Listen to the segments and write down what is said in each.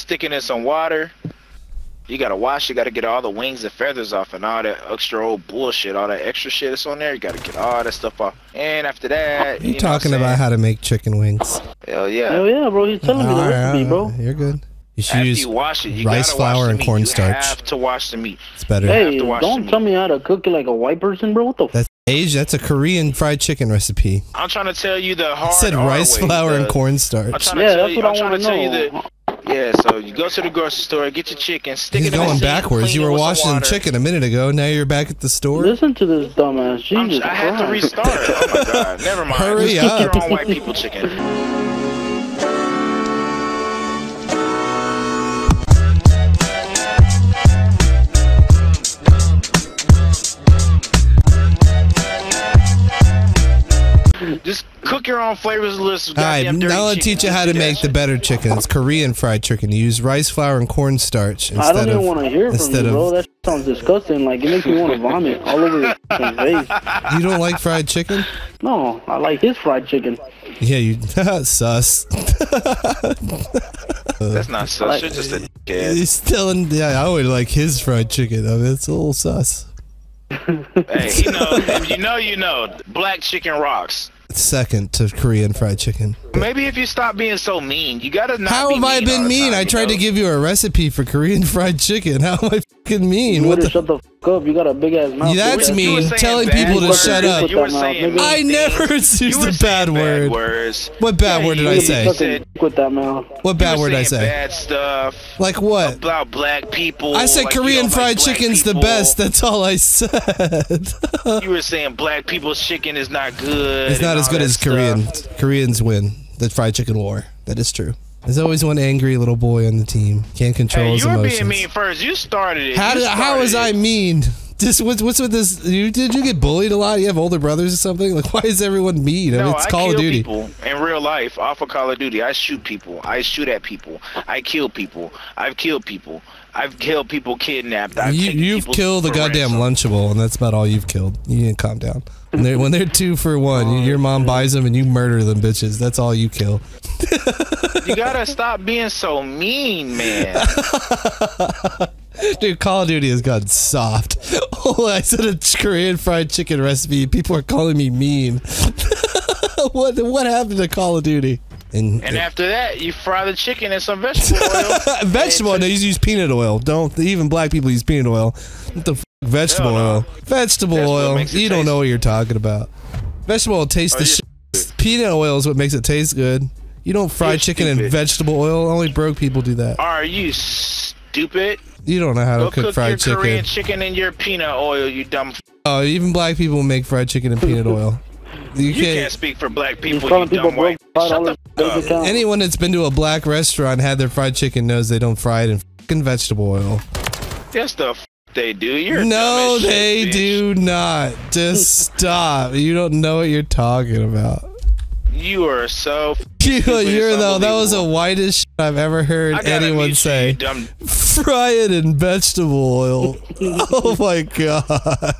stick it in some water. You gotta wash. You gotta get all the wings and feathers off, and all that extra old bullshit, all that extra shit that's on there. You gotta get all that stuff off. And after that, You know talking what about how to make chicken wings? Hell yeah. Hell yeah, bro. He's telling me the All right, recipe, all bro. You're good. You should After use you wash it, you rice flour wash and cornstarch. You have to wash the meat. It's better. have Hey, to wash don't meat. tell me how to cook it like a white person, bro. What the? That's Age. That's a Korean fried chicken recipe. I'm trying to tell you the hard. I said rice way, flour and the- I'm cornstarch. Yeah, that's you, what I'm I trying want to to tell you know. the. Yeah, so you go to the grocery store, get your chicken, stick He's it in the going sink, backwards. clean You it were with some washing water. chicken a minute ago. Now you're back at the store. Listen to this dumbass. I'm, Jesus I had to restart. Oh my god, never mind. Hurry Just cook up. your own white people chicken. Your own flavors list. All right, now I'll chicken. teach you how to make the better chicken. It's Korean fried chicken. You use rice flour and cornstarch instead I instead don't even of. want to hear from you, of- bro. That sounds disgusting. Like, it makes me want to vomit all over your fucking face. You don't like fried chicken? No, I like his fried chicken. Yeah, you sus. That's not such. You're just a dickhead. He's still in. Yeah, I would like his fried chicken. I mean, it's a little sus. Hey, you know, if you know, you know. Black chicken rocks. Second to Korean fried chicken. Maybe if you stop being so mean, you gotta not. How have I been mean? time, I tried to give you a recipe for Korean fried chicken. How am I fucking mean? You What better the? shut the f up. You got a big ass mouth. Yeah, that's Look You mean. Telling bad people to words. shut up. You were saying mouth. I never things. used You were a bad word. words. What bad Yeah, word did I say? Sucking said- dick with that mouth. What bad word did I say? Bad stuff Like what? about black people. I said like Korean don't fried like black chicken's the best. That's all I said. You were saying black people's chicken is not good. it's not as good as Korean. Koreans win the fried chicken war. That is true. There's always one angry little boy on the team. Can't control Hey, his you were emotions. being mean first. You started it. How did, how started was I mean? Just what's what's with this? You did you get bullied a lot? You have older brothers or something? Like why is everyone mean? I mean, No, it's I Call kill of Duty. people in real life off of Call of Duty. I shoot people. I shoot at people. I kill people. I've killed people. I've killed people kidnapped. I've You you've killed a goddamn ransom. Lunchable, and that's about all you've killed. You need to calm down. When they're, when they're two for one, you- your mom buys them and you murder them bitches. That's all you kill. You gotta stop being so mean, man. Dude, Call of Duty has gotten soft. Oh, I said a Korean fried chicken recipe. People are calling me mean. what what happened to Call of Duty? And, And after that, you fry the chicken in some vegetable oil. vegetable. They use peanut oil. Don't even black people use peanut oil. What the vegetable no. oil? Vegetable That's oil. makes it You don't know what you're talking about. Vegetable oil tastes Oh, the you're shit. Peanut oil is what makes it taste good. You don't fry You're chicken in vegetable oil. Only broke people do that. Are you stupid? You don't know how to Go cook, cook fried your chicken. Korean chicken in your peanut oil, you dumb. F- Oh, even black people make fried chicken in peanut oil. You you can't. can't speak for black people, calling you people dumb white. broke. Shut the $5 f- doesn't up. Anyone that's been to a black restaurant had their fried chicken knows they don't fry it in vegetable oil. Yes, the f- they do. You're no, as shit, they do not. Just stop. You don't know what you're talking about. You are so. you, you're though. That was the whitest shit I've ever heard anyone say. dumb. Fry it in vegetable oil. oh my god.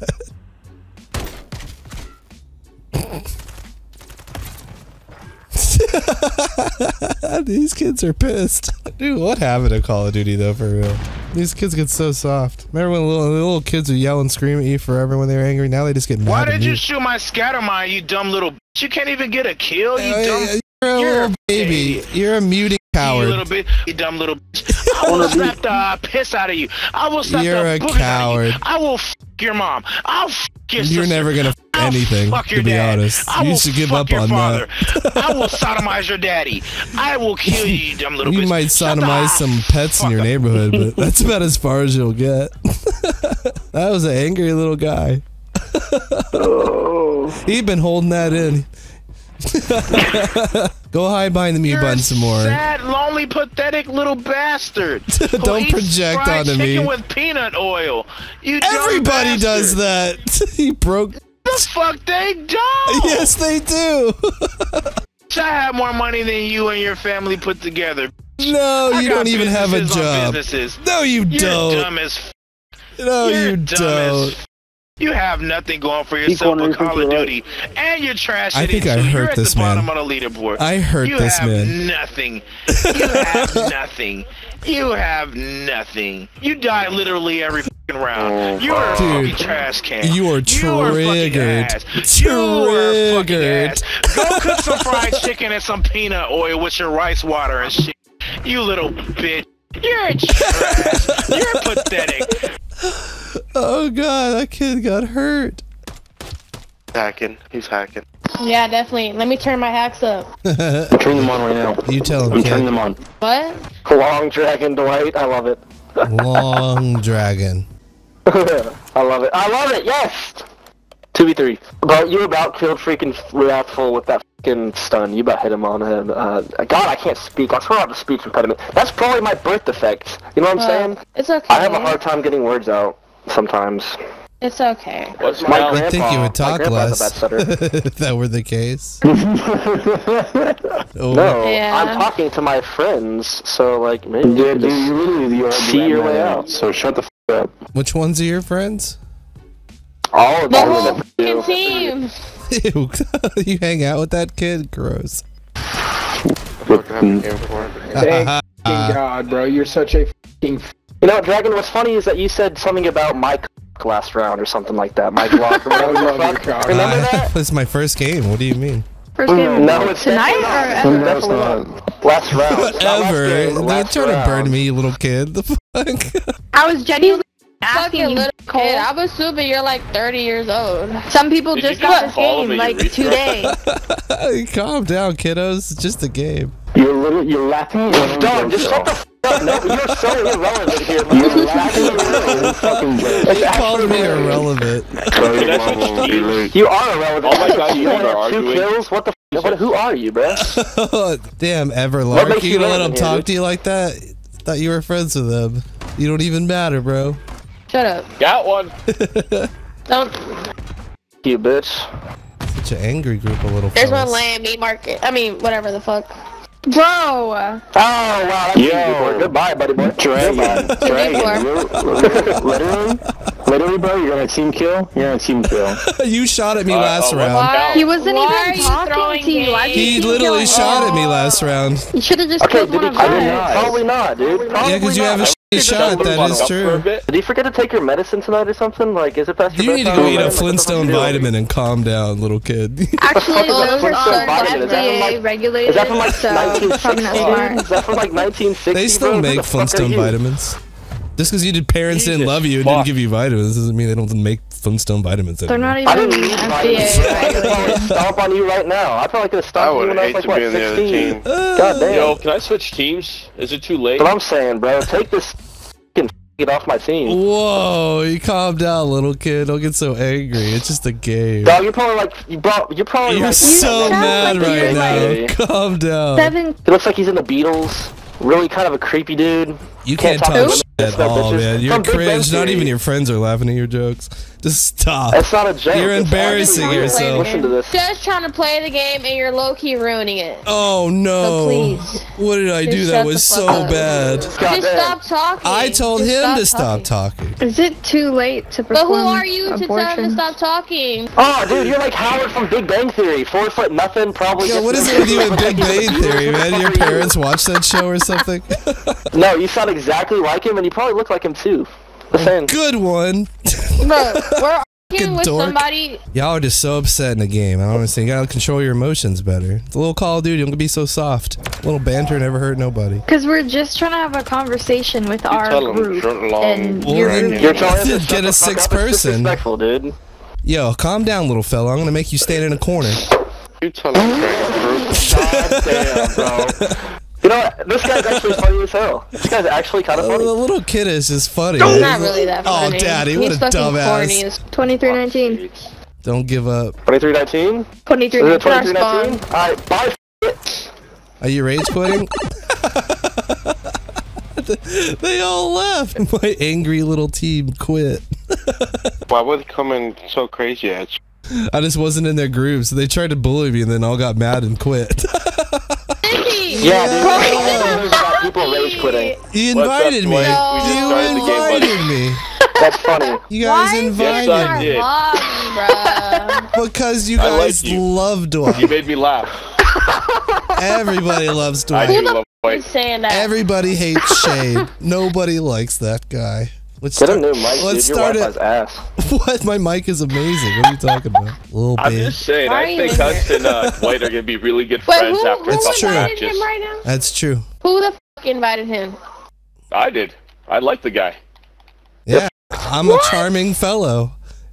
These kids are pissed. Dude, what happened to Call of Duty though, for real? These kids get so soft. Remember when little, little kids would yell and scream at you forever when they were angry? Now they just get mad Why at did me. you shoot my scatter mine, you dumb little? bitch? You can't even get a kill, you Uh, dumb. You're a You're little a baby. idiot. You're a muting coward. You coward. little bit, you dumb little. bitch. I will slap the uh, piss out of you. I will slap You're the a boogers out of coward. you. I will f your mom. I'll f your You're sister. never gonna f I'll anything, fuck your to be dad. honest. I You should give up on father. that. I will sodomize your daddy. I will kill you, you dumb little You bitch. might sodomize some pets in your up. neighborhood, but that's about as far as you'll get. that was an angry little guy. Oh, He'd been holding that in. Go hide behind the mute You're button some more. Sad, lonely, pathetic little bastard. Don't project onto me. chicken with peanut oil. You Everybody does that. he broke. The fuck they don't. Yes, they do. I have more money than you and your family put together. no, I you don't even have a job. No, you You're don't. dumb as f- No, You're you dumb don't. as f- You have nothing going for yourself corner, but Call you're of right. Duty, and you're trash. I think it, I too. hurt You're at this the man. bottom of the leaderboard. I hurt you this have man. nothing. You have nothing. You have nothing. You die literally every fucking round. Oh you are a Dude, fucking trash can. you are You fucking triggered. ass. You are fucking Triggered. ass. Go cook some fried chicken and some peanut oil with your rice water and shit. You little bitch. You're a trash. You're pathetic. Oh god, that kid got hurt. Hacking. He's hacking. Yeah, definitely. Let me turn my hacks up. I'm them on right now. You tell him, I'm turning them on. What? Long Dragon Dwight. I love it. Long dragon. I love it. I love it. Yes. Two v three. But you about killed freaking Wrathful with that fucking stun. You about hit him on him. Uh, God, I can't speak. I swear I have a speech impediment. That's probably my birth defect. You know what I'm saying? Well, it's okay. I have a hard time getting words out sometimes. It's okay. What's I my grandpa? think you would talk less. a bad stutter. if that were the case. Oh, No, Yeah. I'm talking to my friends, so like maybe you Yeah, could dude, just you're literally the old see your way out. So shut the f up. Which ones are your friends? All of The them whole of fucking them. team. Ew, you hang out with that kid? Gross. Fucking- Thank Uh, God, bro. You're such a fucking. You know, Dragon. What's funny is that you said something about my c- last round or something like that. My Glock. I love your fuck. cock. Remember uh, that? this is my first game. What do you mean? First game No, it's tonight or ever? Definitely not. Last round. It's not last Ever. game, Don't try to burn me, you little kid. The fuck? I was genuinely asking you, little Cole. kid. I'm assuming you're like 30 years old. Some people Did just just got this game me, like you today. Calm down, kiddos. It's just a game. You're literally, you're laughing. Dog, just shut the f up. No, you're so irrelevant here. bro. You're laughing. You're fucking joke. It's You called me irrelevant. Sorry, Can I switch Marvel, you're. You are irrelevant. Oh my God, you you guys are have two kills. What the? F- what, who are you, bro? Damn, What Everlark. makes You you gonna let relevant him talk dude? to you like that? Thought you were friends with them. You don't even matter, bro. Shut up. Got one. Don't. You bitch. Such an angry group of little There's one fellas. laying meat market. I mean, whatever the fuck. Bro, Oh wow, that's Yo. Goodbye, buddy boy. Dragon, Dragon, you're- literally, literally, bro, you're gonna team kill. You're gonna team kill. you shot at me Uh, last oh, round. Why? he wasn't Why even talking to you. He literally killed shot at me last round. You should have just Okay, killed did one of us. Probably not, dude. Probably Yeah, because you have a shitty shot. That is Up for a true. Did you forget to take your medicine tonight or something? Like, is it past your You need to go eat a What the fuck Flintstone vitamin and calm down, little kid. Actually, those are Flintstone so vitamin. Is that from, FDA like- regulated, Is that from like so 1960? probably not dude? smart. Is that from like 1960? they still make the fuck are Flintstone vitamins. Just because you did parents didn't love you and fuck. didn't give you vitamins doesn't mean they don't make Flintstone vitamins They're anymore. not I even didn't need FDA vitamins. bro. I could probably regulated. stomp on you right now. I probably could have I stomped you when I was like to what, be in the other 16. team. God damn. Yo, can I switch teams? Is it too late? But I'm saying, bro, take this fucking get off my team. Whoa, you calm down, little kid. Don't get so angry. It's just a game. Dog, you're probably like you brought. You're probably You're like. so sound mad like right you're now. like- Calm down. Seven. He looks like he's in the Beatles. Really kind of a creepy dude. You Can't can't talk talk to shit women, at all, man. You're From Big Bang cringe. Not even your friends are laughing at your jokes. Just stop. It's not a joke. You're It's embarrassing actually real. yourself. Listen to this. Just trying to play the game and you're low key ruining it. Oh no! So please. What did I Just do that was so up. bad? Just Goddamn. stop talking. I told Just him to stop talking. Is it too late to But who are you to tell him to stop talking? Oh, dude, you're like Howard from Big Bang Theory. Four foot nothing, probably. Yo, gets what is it with you and. Big Bang Theory, man? Your parents watch that show or something? No, you sound exactly like him, and you probably look like him too. Just saying. Good one. Bro, we're arguing with dork. somebody. Y'all are just so upset in the game. I don't understand. You gotta control your emotions better. It's a little Call of Duty. Don't be so soft. A little banter never hurt nobody. Because we're just trying to have a conversation with our tell 'em, group, short, long, and Well, you're then You're it. telling us to Get a the fuck sixth person. disrespectful, dude. Yo, calm down, little fella. I'm gonna make you stand in a corner. You tell him, Dragon God damn, bro. You know what? This guy's actually funny as hell. This guy's actually kind of Oh, funny. the little kid is just funny. He's man. not really that oh, funny. Oh, daddy, what He's a fucking dumbass. corny as 2319. Don't give up. 2319? Is 2319. it 2319? Alright, bye. f- Are you rage quitting? they all left. My angry little team quit. Why were they coming so crazy at you? I just wasn't in their groove, so they tried to bully me and then all got mad and quit. Nicky! Yeah, dude. I never heard about people rage quitting. you invited me. Dwight? We just You started the game, buddy. invited me. That's funny. You guys Why invited this our did. bro? because you I like guys you. love You made me laugh. Everybody loves I do love Dwight. saying that? Everybody hates Shane. Nobody likes that guy. Let's Get a start. new mic, let's dude. Your start Wi-Fi's it. ass. What? My mic is amazing. What are you talking about? Little I'm babe. just saying, Why I think in us and uh, Dwight are gonna be really good Wait, friends who, after a who true. matches. him right now? That's true. Who the fuck invited him? I did. I like the guy. Yeah, I'm a charming fellow,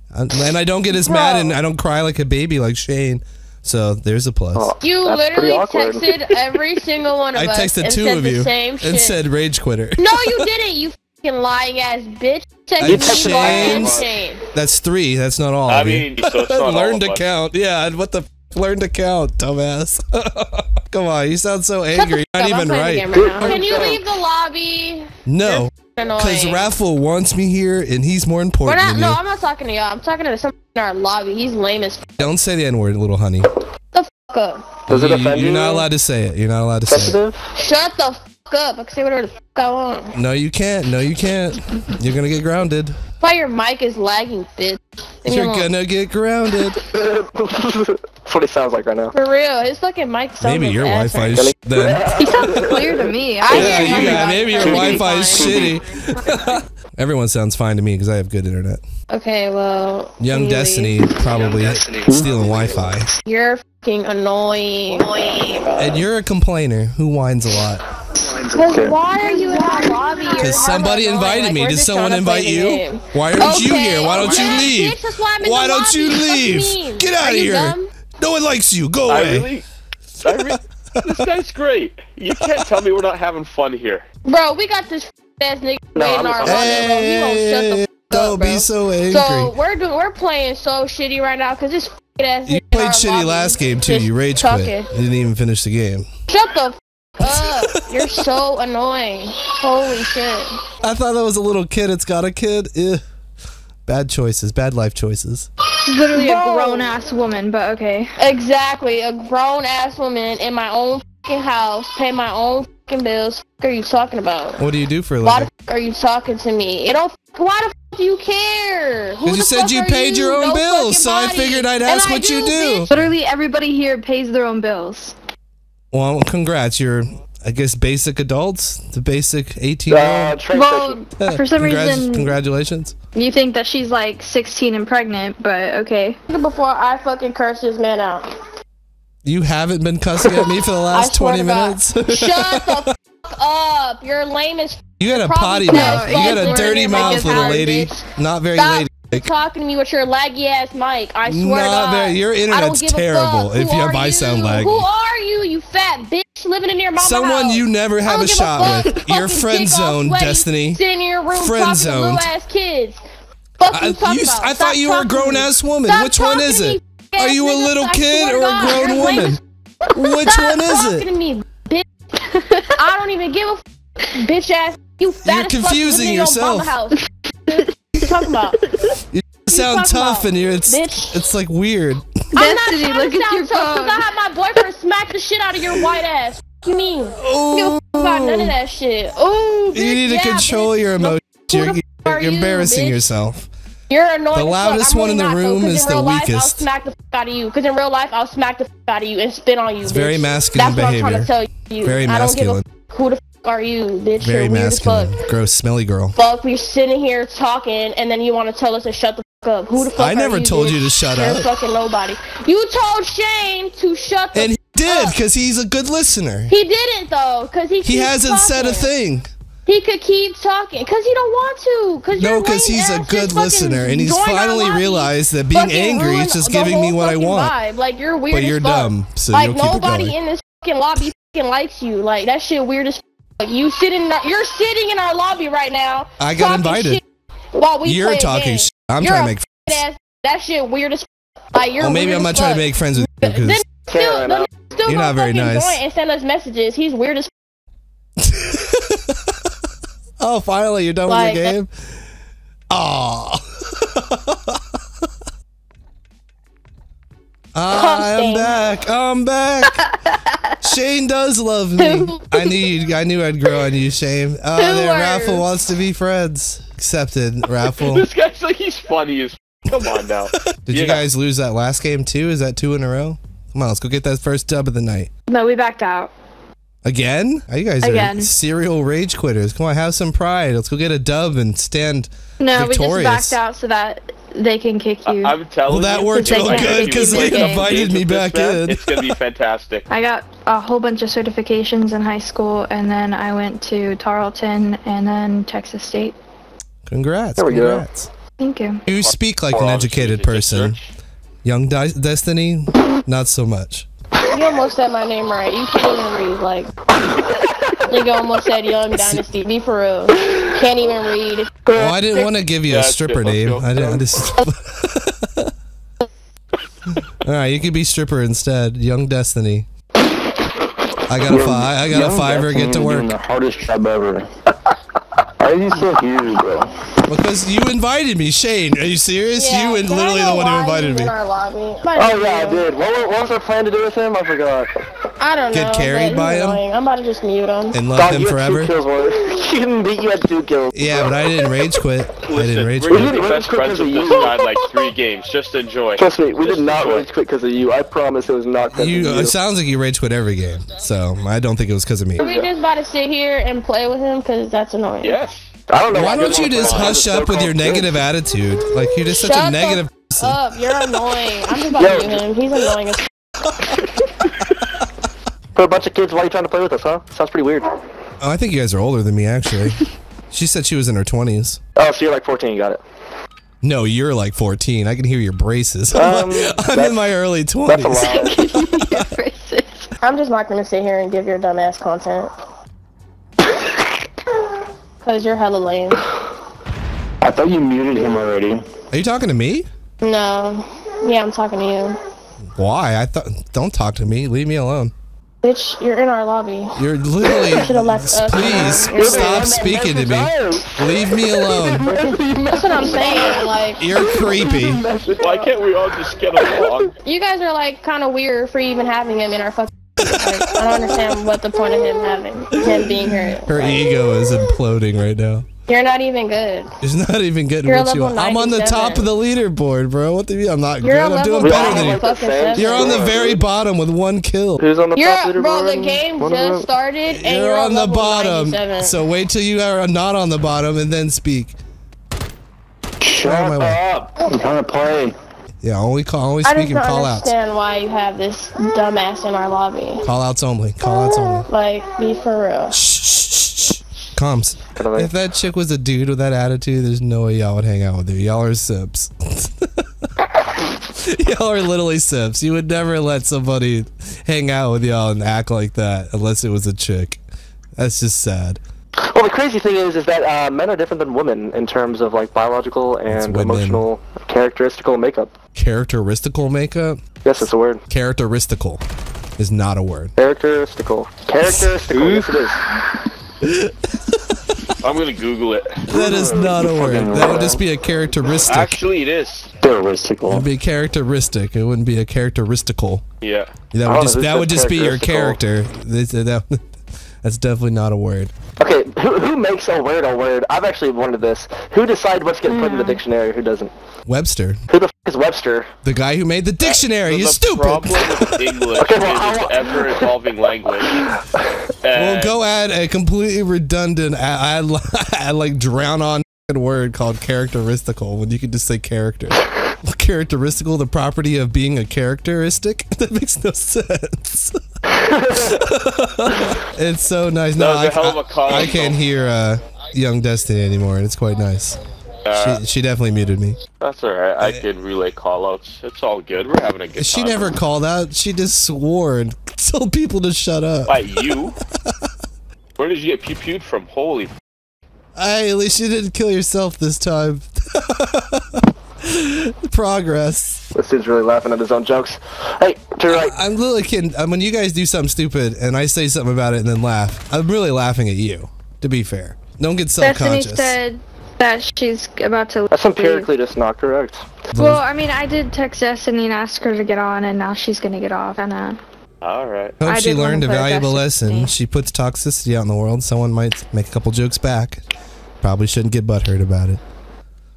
and and I don't get as mad and I don't cry like a baby like Shane. So there's a plus. Oh, You literally texted every single one of I us texted and two said of the you same and shit. said rage quitter. no, you didn't. You fucking lying ass bitch. I Texted me, Mark, and changed- Shane. That's three. That's not all. I of you. mean, so it's not all learn of to us. count. Yeah, what the f- learn to count, dumbass. Come on, you sound so angry. Shut Not the fuck up, even I'm right. the game right now. Can you leave the lobby? No, Annoying. because Raffle wants me here, and he's more We're important not. than No, you. I'm not talking to y'all. I'm talking to someone in our lobby. He's lame as f- Don't say the N word, little honey. the fuck up. Does it You- offend You're you? not allowed to say it. You're not allowed to say it. Sensitive? Shut the fuck up. I can say whatever the fuck I want. No, you can't. No, you can't. You're gonna get grounded. Why your mic is lagging, bitch? Leave You're gonna get grounded. That's what it sounds like right now. For real, his fucking mic sounds Maybe like your ass Wi-Fi right is sh- then. He sounds clear to me. I I Yeah, hear you got, maybe your Wi-Fi is shitty. Everyone sounds fine to me because I have good internet. Okay, well. Young anyway, Destiny probably stealing Wi-Fi, You're fucking annoying. and you're a complainer who whines a lot. Cause why are you in our lobby? Because somebody invited Like, me. Did someone trying to play invite you? game. Why aren't you here? Why don't you leave? bitch, why I'm in Why the don't lobby. you leave? mean? Get out of here. dumb? No one likes you. Go I away. really, I re- this guy's great. You can't tell me we're not having fun here. Bro, we got this ass nigga No, waiting I'm- our lobby, bro. He won't shut the Hey, don't up, bro. be so angry. So we're doing, we're playing so shitty right now because this ass. you nigga in played shitty last game too. You rage talking. quit. You didn't even finish the game. Shut the f- up. You're so annoying. Holy shit. I thought that was a little kid. It's got a kid. Ugh. Bad choices. Bad life choices. She's literally a grown ass woman, but okay. Exactly. A grown ass woman in my own fucking house, pay my own fucking bills. What are you talking about? What do you do for a living? Why the living? f- are you talking to me? It don't. Why the f- do you care? Who Because you said you paid you? your own No bills, so I figured I'd ask I what you do, do. Literally everybody here pays their own bills. Well, congrats. You're, I guess, basic adults. The basic 18 year Uh, old. Well, for some reason, congratulations. you think that she's like 16 and pregnant, but okay. Before I fucking curse this man out. You haven't been cussing at me for the last 20 minutes. Shut the f- up. You're lame as you got a potty mouth. You got a dirty mouth, little lady. bitch. Not very Stop lady. Talking to me with your laggy ass mic. I swear Not to God. very- your internet's a terrible if Who you- are if sound laggy. Who are you, you fat bitch living in your mama Someone house? you never have a shot fuck. with. Fucking friend kick off zoned, sweaty, Destiny. Sitting in your room Friend ass kids. I, you. I thought you were a grown ass woman. Stop Which one is it? me, Are you a little kid or a grown woman? Which Stop one is it? to me, bitch. I don't even give a f- bitch ass. You fat You're confusing your yourself. Mama house. what you talking about? You sound tough about, and you're it's bitch? it's like weird. I'm not Destiny, trying look at your phone. because I had my boyfriend smack the shit out of your white ass. You mean? Oh, Give about none of that shit. Ooh, bitch, you need to yeah, control bitch. your emotions. You're, the f- you're are you, embarrassing bitch? yourself. You're annoying. The loudest I'm one in the not, though, is the real life, I'll weakest. smack the f- out of you. Because in real life, I'll smack the f- out of you and spit on you. It's bitch. very masculine That's what I'm trying to behavior. tell you. Very I don't give a masculine. who the f- are you, bitch? Very You're weird as fuck. masculine. Gross, smelly girl. Fuck, we're sitting here talking, and then you want to tell us to shut the f- up. Who the fuck I never you, told bitch? you to shut You're up. fucking nobody. You told Shane to shut the And he did because he's a good listener. He didn't though, cause he He hasn't said a thing. He could keep talking, cause he don't want to. Cause No, because he's a good listener, and he's finally realized that being angry is just giving me what I want. Vibe. Like you're weird But you're fuck. dumb, so like you'll keep it nobody in this fucking lobby fucking likes you. Like that shit weird as. Like you sitting, in our, you're sitting in our lobby right now. I got invited. While we You're a talking shit. I'm You're trying to make. f- ass. That shit weird as. Like you're. Well, maybe I'm not trying to make friends with you because still, then still You're not very fucking nice. join and send us messages. He's weird as. oh, finally you're done Like, with your game. Aw. I am back. I'm back. Shane does love me. I knew you, I knew I'd grow on you, Shane. Uh, oh, Two there. Raffle wants to be friends. Accepted, Raffle. This guy's like he's funny as. Come on now. Did you guys lose that last game too? Is that two in a row? Come on, let's go get that first dub of the night. No, we backed out. Again? Oh, you guys are serial rage quitters. Come on, have some pride. Let's go get a dub and stand No, we just backed out so that they can kick you. I'm telling Well, that you. worked Because they real good because they invited me back man, in. It's gonna be fantastic. I got a whole bunch of certifications in high school, and then I went to Tarleton and then Texas State. Congrats. There we go. congrats. Thank you. You speak like an educated person. Young Di- Destiny, not so much. You almost said my name right. You can't even read. Like, you almost said Young Dynasty. Be for real. Can't even read. Well, I didn't want to give you a stripper name. I didn't. I just. All right, you could be stripper instead. Young Destiny. I got a fi- I got a Young fiver. Get to Destiny doing work the hardest job ever. Why are you still here, bro? because you invited me, Shane. Are you serious? Yeah, you and literally the one who invited he's me. In our lobby? Oh yeah, I did. What, what was our plan to do with him? I forgot. I don't Get know. carried by him? I'm about to just mute him. And love Dog, him forever. two kills. Warren. he didn't beat you at two kills. Yeah, but I didn't rage quit. I didn't rage quit. We're best quick friends as with this you. guy in like three games. Just enjoy. Trust me, we Just did not enjoy. rage quit because of you. I promise it was not because You. of you. It sounds like you rage quit every game. So I don't think it was because of me. we just about to sit here and play with him because that's annoying. Yes. I don't know Why why don't you just hush play up with your so-called negative attitude? Like you're just such a negative. the f- up. You're annoying. I'm just about Yo. to mute him. He's annoying as For a bunch of kids, why are you trying to play with us, huh? Sounds pretty weird. Oh, I think you guys are older than me, actually. she said she was in her 20s. Oh, so you're like 14, you got it. No, you're like 14. I can hear your braces. Um, I'm in my early 20s. That's a lot. Racist. I'm just not gonna sit here and give your dumbass content. Cause you're hella lame. I thought you muted him already. Are you talking to me? No. Yeah, I'm talking to you. Why? I thought. Don't talk to me. Leave me alone. Bitch, you're in our lobby. You're literally. Should've left us please alone. stop speaking to me. Leave me alone. That's what I'm saying. Like, You're creepy. Why can't we all just get along? you guys are like kind of weird for even having him in our fucking. Like, I don't understand what the point of him having him being here. Her ego is imploding right now. You're not even good. It's not even good. You're what you. I'm on the top of the leaderboard, bro. What do you mean? I'm not You're good. I'm doing better than you. You're seven. You're on the very bottom with one kill. Who's on the You're top leaderboard? bro. The game One just them? started and You're, you're, on the level bottom. So wait till you are not on the bottom and then speak. Shut Out way. up! I'm trying to play. Yeah, only call, only I speak just in don't call outs. understand why you have this dumbass in our lobby. Call outs only. Call outs only. Like, be for real. Shh, shh, shh, shh. Comms. If that chick was a dude with that attitude, there's no way y'all would hang out with her. Y'all are sips. y'all are literally sips. You would never let somebody hang out with y'all and act like that unless it was a chick. That's just sad. Well, the crazy thing is, is that uh, men are different than women in terms of like biological and emotional characteristical makeup. Characteristical makeup? Yes, it's a word. Characteristical is not a word. Characteristical. Characteristical. yes, it is. I'm gonna Google it. That is not a word. That would just be a characteristic. Actually, it is. Characteristical. It'd be characteristic. It wouldn't be a characteristical. Yeah. That Oh, would just this that is would just be your characteristical. character. This- that- That's definitely not a word. Okay, who, who makes a word a word? I've actually wondered this. Who decides what's getting put in the dictionary? Who doesn't? Webster, Who the f- is Webster? the guy who made the dictionary, the you stupid. problem with English Okay, well, is how- it's ever evolving language. We'll go add a completely redundant, add, add, add like drown on a word called characteristical when you could just say character. Characteristical, the property of being a characteristic? That makes no sense. it's so nice. No, That was a I, hell of a I-. I can't hear uh, Young Destiny anymore, and it's quite nice. uh, She, she definitely muted me. that's alright. I can relay callouts. It's all good. We're having a good She time. never called out. She just swore and told people to shut up. By you? Where did you get pew pewed from? Holy. Hey, at least you didn't kill yourself this time. Progress. This dude's really laughing at his own jokes. Hey, to your right. I'm literally kidding. Um, when you guys do something stupid and I say something about it and then laugh, I'm really laughing at you. To be fair, don't get self-conscious. said that she's about to That's empirically just not correct. Well, I mean, I did text Destiny and ask her to get on, and now she's gonna get off. And uh, All right. Hope I she learned a valuable lesson. She puts toxicity out in the world. Someone might make a couple jokes back. Probably shouldn't get butthurt about it.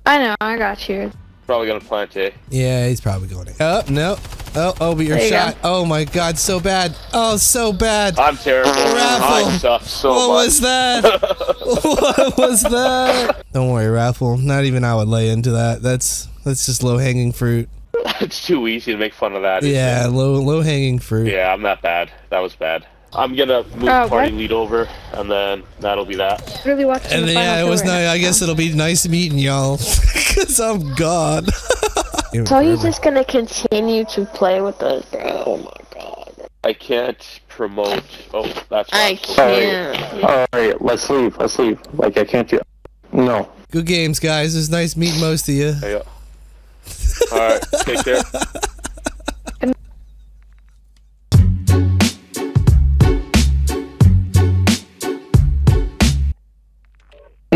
I know, I got you. Probably gonna plant A. Yeah, he's probably going to. Oh no! Oh, oh, but you're There you shot. Oh my God, so bad. Oh, so bad. I'm terrible. Raffle. I suck so what much. was that? what was that? Don't worry, Raffle. Not even I would lay into that. That's that's just low hanging fruit. it's too easy to make fun of that. isn't Yeah, low low hanging fruit. Yeah, I'm not bad. That was bad. I'm gonna move Oh, party what? lead over, and then that'll be that. Really watching And the then, final yeah, it was nice. I guess it'll be nice meeting y'all. Cause I'm gone. So he's just gonna continue to play with us. Oh my god. I can't promote. Oh, that's. I can't. Alright, let's leave. Let's leave. Like, I can't do. No. Good games, guys. It was nice meeting most of you. Yeah. All right. Take care.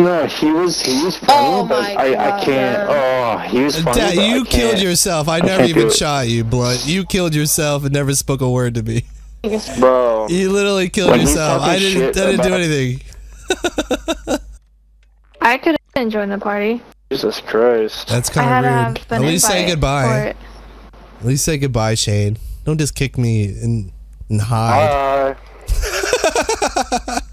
No, he was he was funny, Oh but my I, I can't. Oh, he was funny. Dad, but you killed can't. yourself. I I never even shot you, Blunt. You killed yourself and never spoke a word to me. Bro. You literally killed yourself. I didn't. I didn't do anything. I couldn't join the party. Jesus Christ. That's kind of to weird. Um, At least say invite for goodby. it. At least say goodbye, Shane. Don't just kick me and and hide. Bye.